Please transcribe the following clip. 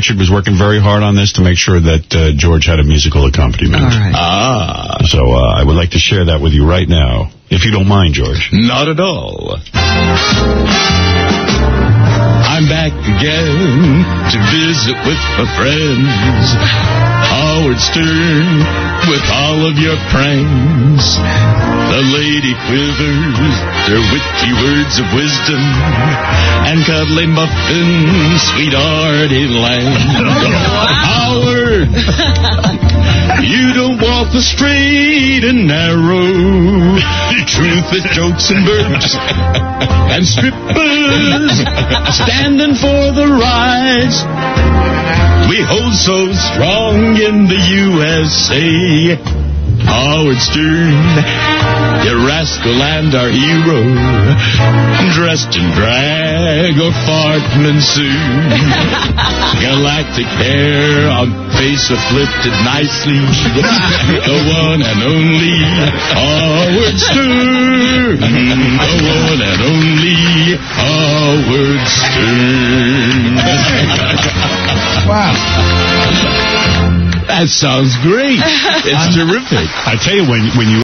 Richard was working very hard on this to make sure that uh, George had a musical accompaniment. All right. Ah. So uh, I would like to share that with you right now, if you don't mind, George. Not at all. I'm back again to visit with my friends. Howard Stern with all of your pranks. The lady quivers, their witty words of wisdom, and cuddly muffins, sweethearty lamb. Howard, you don't walk the straight and narrow. The truth with jokes and burps and strippers standing for the rights. We hold so strong in the USA. Howard Stern, you rascal and our hero, dressed in drag or fartman suit. Galactic hair on face afflicted nicely. the one and only Howard Stern. The one and only Howard Stern. wow. That sounds great. It's terrific. I tell you, when when you